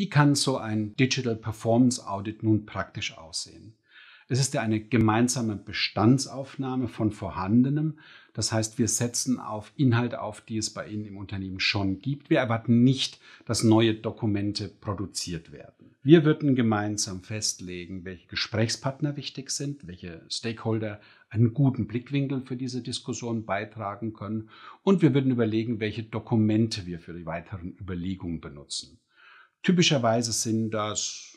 Wie kann so ein Digital Performance Audit nun praktisch aussehen? Es ist ja eine gemeinsame Bestandsaufnahme von Vorhandenem. Das heißt, wir setzen auf Inhalte auf, die es bei Ihnen im Unternehmen schon gibt. Wir erwarten nicht, dass neue Dokumente produziert werden. Wir würden gemeinsam festlegen, welche Gesprächspartner wichtig sind, welche Stakeholder einen guten Blickwinkel für diese Diskussion beitragen können. Und wir würden überlegen, welche Dokumente wir für die weiteren Überlegungen benutzen. Typischerweise sind das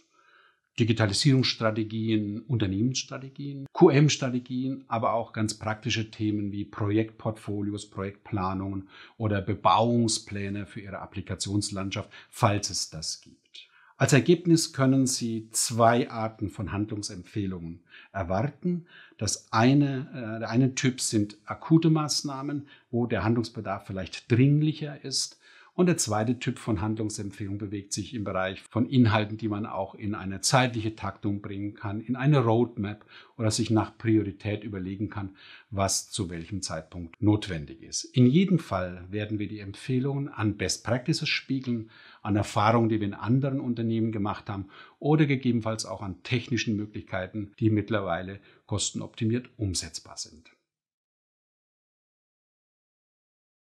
Digitalisierungsstrategien, Unternehmensstrategien, QM-Strategien, aber auch ganz praktische Themen wie Projektportfolios, Projektplanungen oder Bebauungspläne für Ihre Applikationslandschaft, falls es das gibt. Als Ergebnis können Sie zwei Arten von Handlungsempfehlungen erwarten. Das eine, äh, der eine Typ sind akute Maßnahmen, wo der Handlungsbedarf vielleicht dringlicher ist und der zweite Typ von Handlungsempfehlung bewegt sich im Bereich von Inhalten, die man auch in eine zeitliche Taktung bringen kann, in eine Roadmap oder sich nach Priorität überlegen kann, was zu welchem Zeitpunkt notwendig ist. In jedem Fall werden wir die Empfehlungen an Best Practices spiegeln, an Erfahrungen, die wir in anderen Unternehmen gemacht haben oder gegebenenfalls auch an technischen Möglichkeiten, die mittlerweile kostenoptimiert umsetzbar sind.